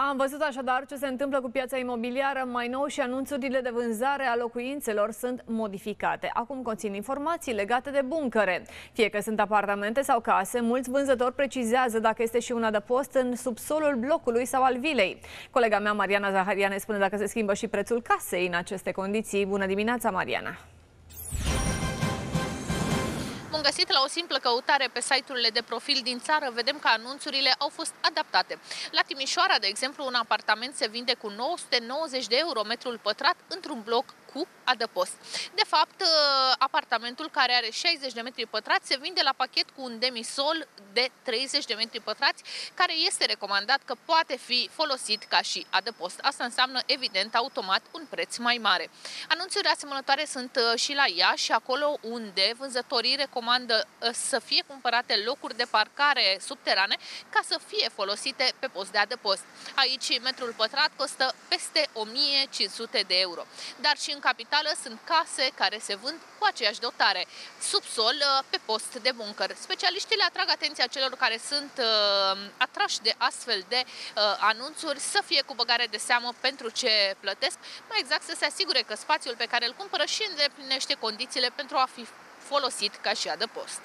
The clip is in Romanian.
Am văzut așadar ce se întâmplă cu piața imobiliară mai nou și anunțurile de vânzare a locuințelor sunt modificate. Acum conțin informații legate de buncăre. Fie că sunt apartamente sau case, mulți vânzători precizează dacă este și un adăpost în subsolul blocului sau al vilei. Colega mea, Mariana Zaharia, ne spune dacă se schimbă și prețul casei în aceste condiții. Bună dimineața, Mariana! Bun găsit la o simplă căutare pe site-urile de profil din țară, vedem că anunțurile au fost adaptate. La Timișoara, de exemplu, un apartament se vinde cu 990 de euro metrul pătrat într-un bloc cu adăpost. De fapt, ă, apartamentul care are 60 de metri pătrați se vinde la pachet cu un demisol de 30 de metri pătrați, care este recomandat că poate fi folosit ca și adăpost. Asta înseamnă, evident, automat un preț mai mare. Anunțurile asemănătoare sunt ă, și la Iași, acolo unde vânzătorii recomandă ă, să fie cumpărate locuri de parcare subterane ca să fie folosite pe post de adăpost. Aici, metrul pătrat costă peste 1500 de euro. Dar și în capitală sunt case care se vând cu aceeași dotare, subsol uh, pe post de buncăr. Specialiștii le atrag atenția celor care sunt uh, atrași de astfel de uh, anunțuri să fie cu băgare de seamă pentru ce plătesc, mai exact să se asigure că spațiul pe care îl cumpără și îndeplinește condițiile pentru a fi folosit ca și adăpost.